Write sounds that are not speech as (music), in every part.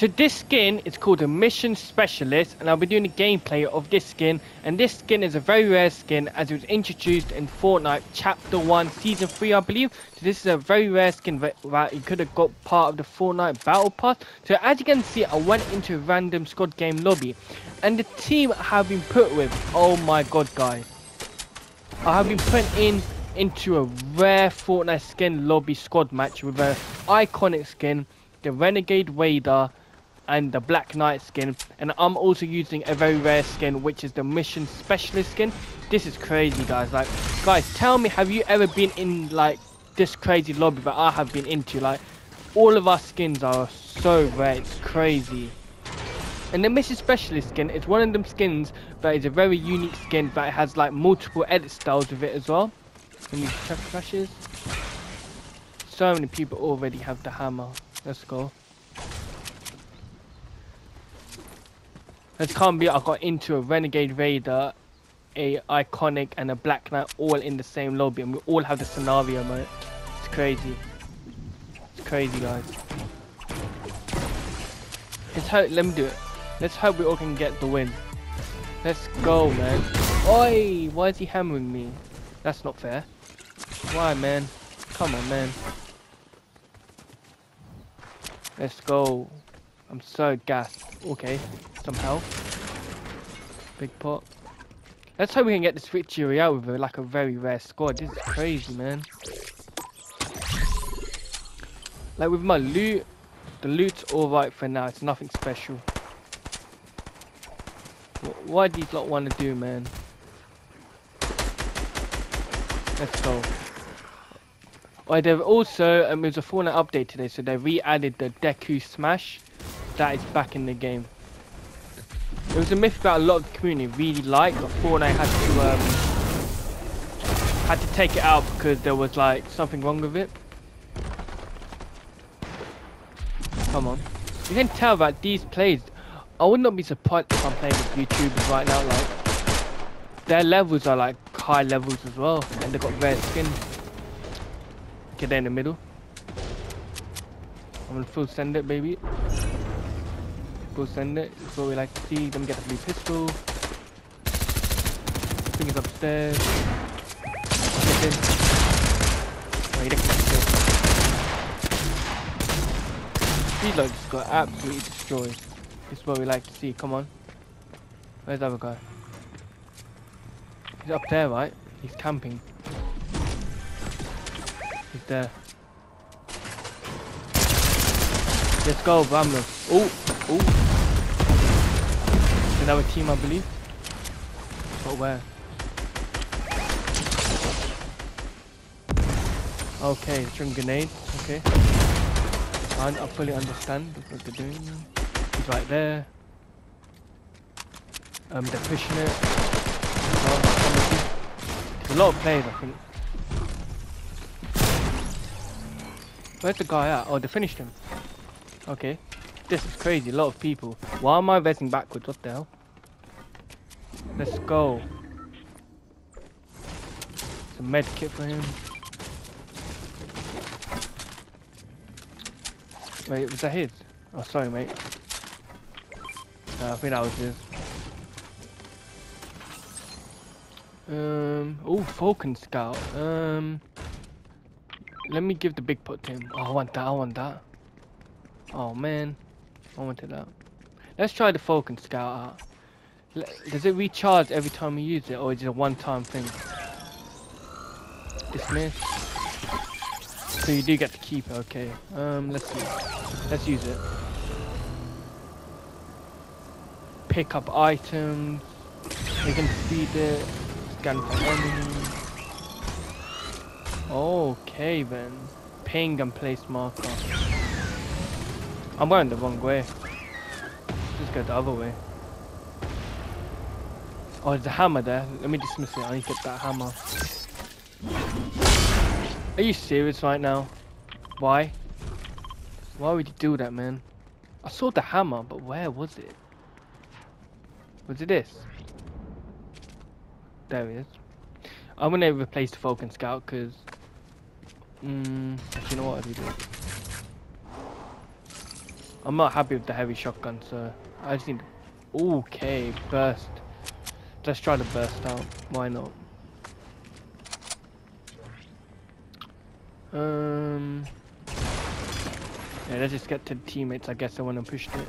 So this skin is called a Mission Specialist and I'll be doing a gameplay of this skin and this skin is a very rare skin as it was introduced in Fortnite Chapter 1 Season 3 I believe. So this is a very rare skin that, you could have got part of the Fortnite Battle Pass. So as you can see I went into a random squad game lobby and the team I have been put with, oh my god guys. I have been put in into a rare Fortnite skin lobby squad match with an iconic skin, the Renegade Raider and the Black Knight skin. And I'm also using a very rare skin, which is the Mission Specialist skin. This is crazy, guys. Like, guys, tell me, have you ever been in, like, this crazy lobby that I have been into? Like, all of our skins are so rare. It's crazy. And the Mission Specialist skin is one of them skins that is a very unique skin that has like multiple edit styles with it as well. Flashes? So many people already have the hammer. Let's go. This can't be I got into a Renegade Raider, a Iconic and a Black Knight all in the same lobby and we all have the scenario mate. It's crazy. It's crazy guys. Let's hope, let me do it. Let's hope we all can get the win. Let's go man. Oi! Why is he hammering me? That's not fair. Why man? Come on man. Let's go. I'm so gassed. Okay, some health. Big pot. Let's hope we can get this victory out with like a very rare squad. This is crazy, man. Like with my loot, the loot's alright for now. It's nothing special. What do these lot want to do, man? Let's go. Oh, they've also, um, there's a Fortnite update today, so they re-added the Deku Smash. That is back in the game. It was a myth that a lot of the community really liked, but Fortnite had to, um, had to take it out because there was like something wrong with it. Come on. You can tell that these plays, I would not be surprised if I'm playing with YouTubers right now, like, their levels are like high levels as well, and they've got rare skin. Get there in the middle. I'm gonna full send it, baby. Full send it. What we like to see. Them get the blue pistol. Thing is upstairs. Get in. Oh, he didn't got absolutely destroyed. This is what we like to see. Come on. Where's the other guy? He's up there, right? He's camping. He's there. Let's go, Bramley. Oh, Another team, I believe. Oh, where? Okay, string grenade. Okay. I, I fully understand what they're doing. He's right there. Um, they're pushing it. A lot of players, I think. Where's the guy at? Oh, they finished him. Okay. This is crazy, a lot of people. Why am I versing backwards? What the hell? Let's go. Some med kit for him. Wait, was that his? Oh, sorry, mate. Uh, I think that was his. Um. Oh, Falcon Scout. Um. Let me give the big pot to him. Oh, I want that. I want that. Oh man, I wanted that. Let's try the Falcon Scout out. Does it recharge every time you use it, or is it a one-time thing? Dismiss. So you do get to keep it. Okay. Um. Let's see. Let's use it. Pick up items. You can feed it. Scan for enemies. Okay then. Ping and place marker. I'm going the wrong way. Just go the other way. Oh, there's a hammer there. Let me dismiss it. I need to get that hammer. Are you serious right now? Why? Why would you do that, man? I saw the hammer, but where was it? Was it this? There it is. I'm gonna replace the Falcon Scout because Mm, you know what? I do. I'm not happy with the heavy shotgun, so I just need. Okay, burst. Let's try to burst out. Why not? Um. Yeah, let's just get to the teammates. I guess I want to push it.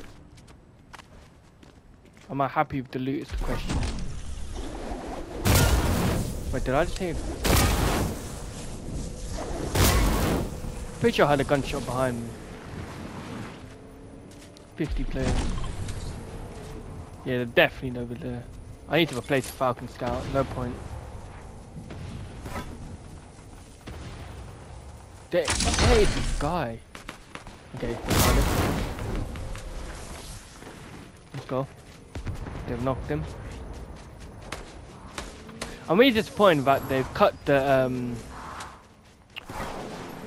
Am I happy with the loot? Is the question. Wait, did I just hear... Pretty sure I had a gunshot behind me. 50 players. Yeah, they're definitely over there. I need to replace the Falcon Scout. No point. Where is this guy? Okay, let's go. They've knocked him. I'm really disappointed that they've cut the um,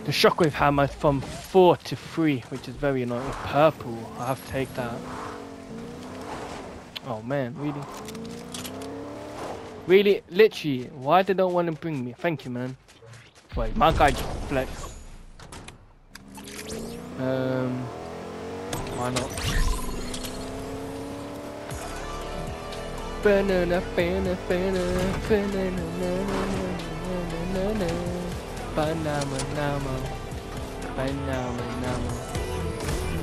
the shockwave hammer from four to three, which is very annoying. Purple, I have to take that. Oh man, really? Really? Literally, why they don't want to bring me? Thank you, man. Wait, my guy just flex. Um, why not? Banana, banana, banana, banana, banana, banana, banana,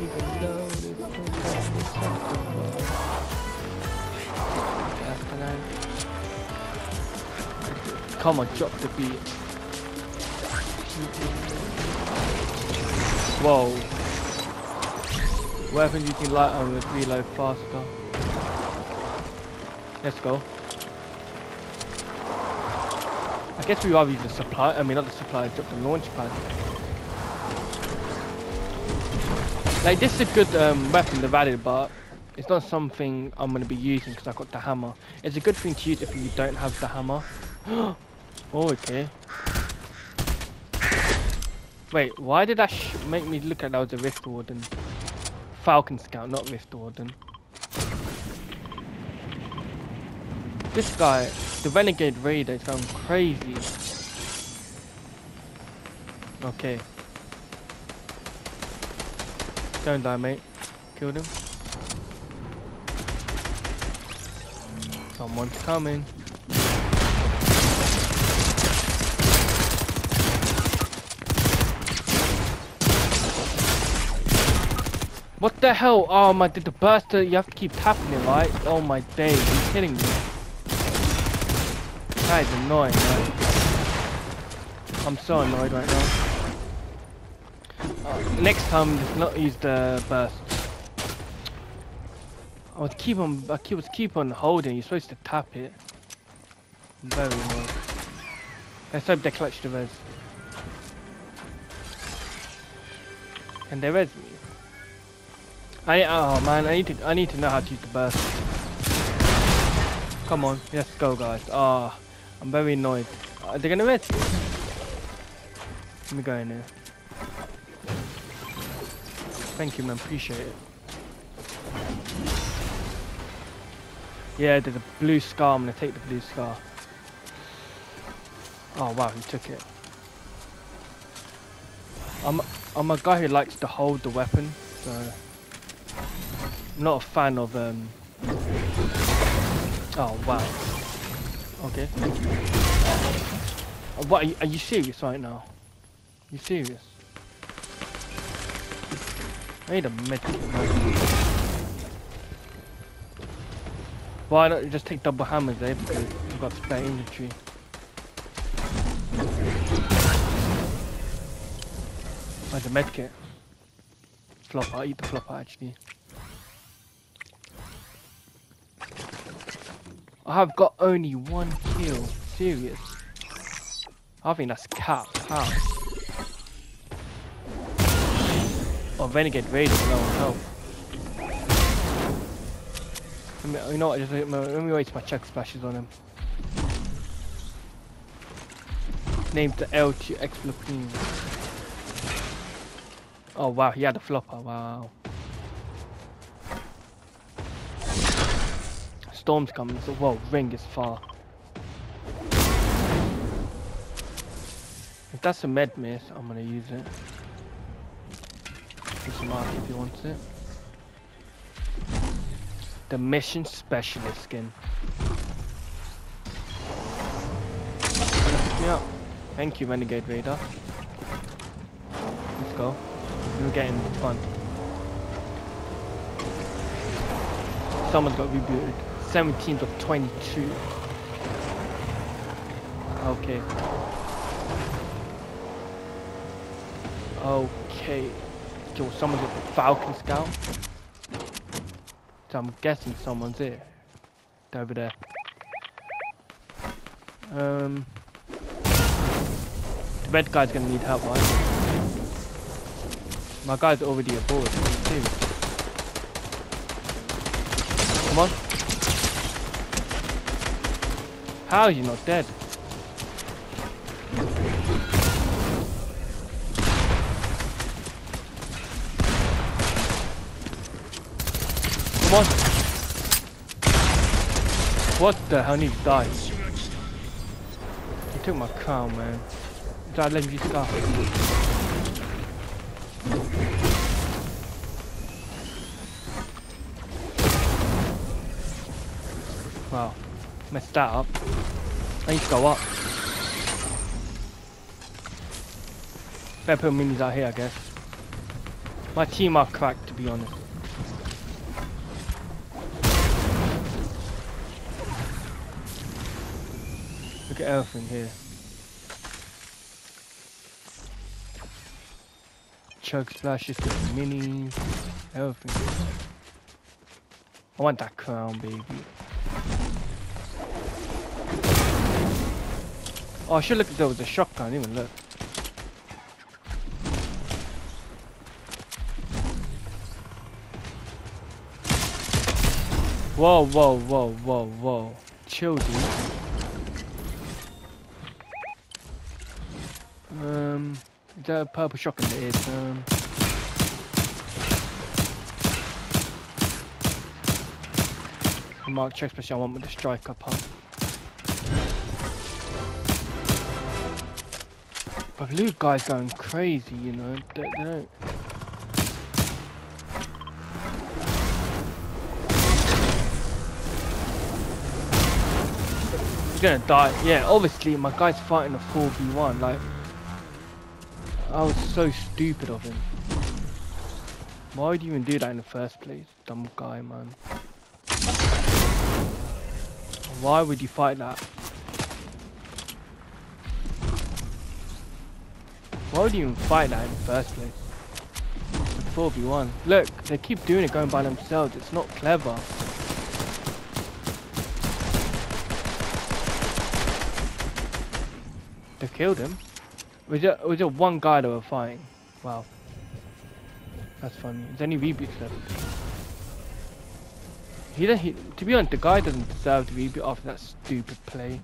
Even though this Come on, drop the beat. Whoa. Weapons you can light on with reload faster. Let's go. I guess we rather use the supply, I mean not the supply, drop the launch pad. Like this is a good um, weapon, the valid, but it's not something I'm going to be using because I've got the hammer. It's a good thing to use if you don't have the hammer. (gasps) oh, okay. Wait, why did that make me look like that was a Rift Warden? Falcon Scout, not Rift Warden. This guy, the Renegade Raider, is going crazy. Okay. Don't die, mate. Killed him. Someone's coming. What the hell? Oh my, did the burster, you have to keep tapping it, right? Oh my day, are you kidding me? That is annoying. I'm so annoyed right now. Uh, next time, just not use the burst. I was keep on, I keep, was keep on holding, you're supposed to tap it. Very annoyed. Let's hope they clutch the res. Can they res me? I oh man, I need to I need to know how to use the burst. Come on, let's go guys. Ah, oh, I'm very annoyed. Are they gonna miss? Let me go in there. Thank you man, appreciate it. Yeah, there's a blue scar, I'm gonna take the blue scar. Oh wow, he took it. I'm I'm a guy who likes to hold the weapon, so I'm not a fan of um Oh wow. Okay. Uh, what are you, are you serious right now? You serious? I need a medkit. Why don't you just take double hammers there because you've got spare inventory. Where's the medkit? Flopper, eat the flopper actually. I have got only one kill. Serious. I think that's cap. How? Oh, Renegade Raider, no help. you know what, just let me, let me waste my chug splashes on him. Named the L2 Explopine. Oh wow, he had a flopper, wow. Storm's coming, so whoa, ring is far. If that's a med miss, I'm gonna use it. Just mark if he wants it. the mission specialist skin. Yeah. Thank you, Renegade Raider. Let's go. We're getting fun. Someone's got rebooted. 17th of 22. Okay. Okay. Yo, someone's got the Falcon Scout. So I'm guessing someone's here. Over there. Um The red guy's gonna need help, right? My guy's already aboard. Too. Come on. How are you not dead? Come on. What the hell? I need to die. He took my crown, man. Gerade wie stuff. Wow, messed that up. I need to go up. Better put minis out here, I guess. My team are cracked, to be honest. Look at everything here. chug splashes, minis, everything. I want that crown, baby. Oh, I should look if there was a shotgun, even look. Whoa, whoa, whoa, whoa, whoa. Chill, dude. Um... Is that a purple shotgun it is? Um, Mark check special I want with the striker pump. But blue guy's going crazy, you know. They don't. He's gonna die. Yeah, obviously my guy's fighting a 4v1. Like, I was so stupid of him. Why would you even do that in the first place? Dumb guy, man. Why would you fight that? Why would you even fight that in the first place? 4v1. Look, they keep doing it going by themselves. It's not clever. They killed him. Was it was it one guy that were fighting? Wow. That's funny. Is any reboots left? He, he to be honest, the guy doesn't deserve to reboot after that stupid play.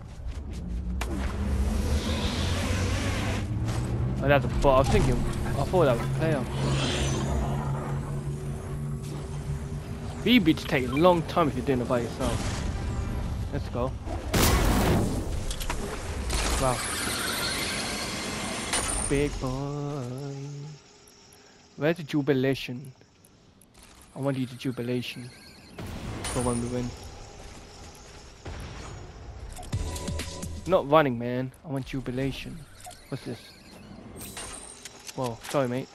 That's a bot. I was thinking, I thought that was a player. Reboots take a long time if you're doing it by yourself. Let's go. Wow big boy. Where's the jubilation? I want you to jubilation for when we win. Not running, man. I want jubilation. What's this? Whoa, sorry, mate.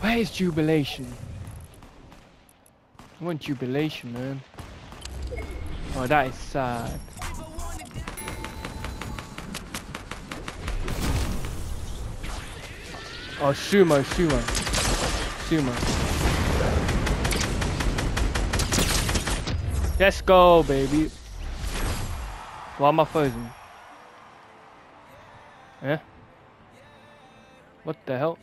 Where is jubilation? I want jubilation, man. Oh, that is sad. Oh, sumo, sumo. Sumo. Let's go, baby. Why am I frozen? What the hell?